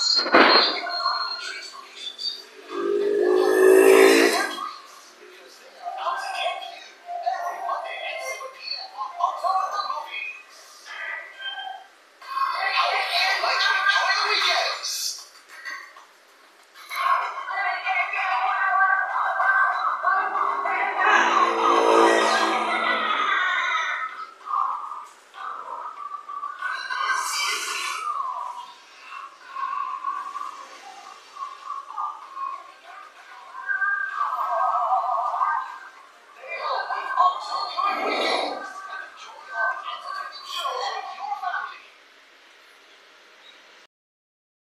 us. Lord.